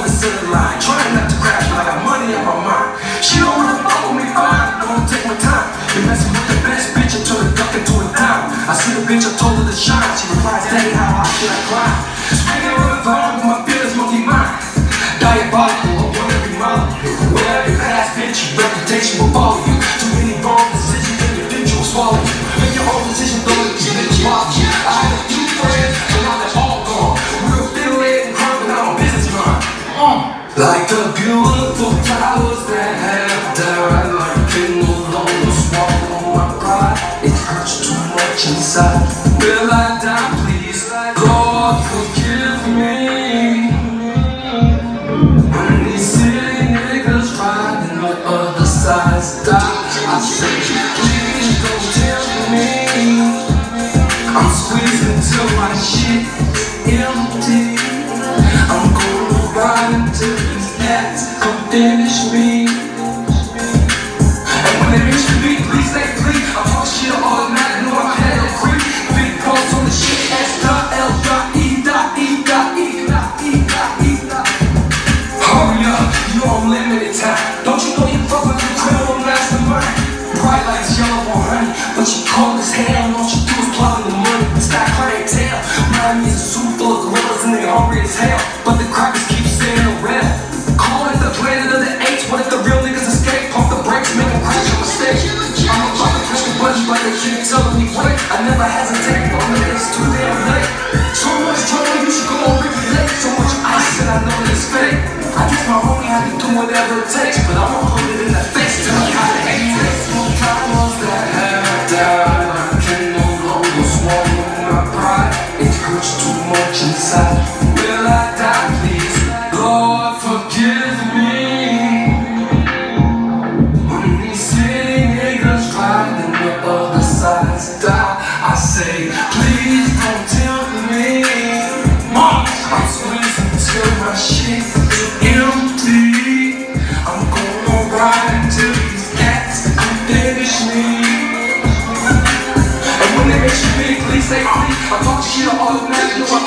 the over the center line. Trying not to crash, but I got money in my mind. She don't wanna fuck with me fine. Gonna take my time. Been messing with the best bitch until it duck into a dime. I see the bitch, I told her to shine. She replies, Daddy, Like the beautiful flowers that have died, like can no my pride. It hurts too much inside. I finish me. And when they reach the please say please. I talk shit automatic, no I had no creep. Big on the shit, S. Hurry up, you on limited time. Don't you know you fuck criminal mastermind? Yellow or honey, but you cold as hell. All you do is the money, stack clientele. Miami is a zoo full of gorillas and they hungry as hell. But the crackers keep saying the to do whatever it takes, but I'ma put it in the face Say, I thought you all the automatically